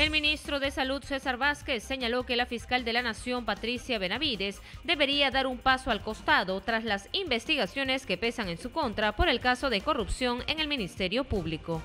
El ministro de Salud César Vázquez señaló que la fiscal de la Nación Patricia Benavides debería dar un paso al costado tras las investigaciones que pesan en su contra por el caso de corrupción en el Ministerio Público.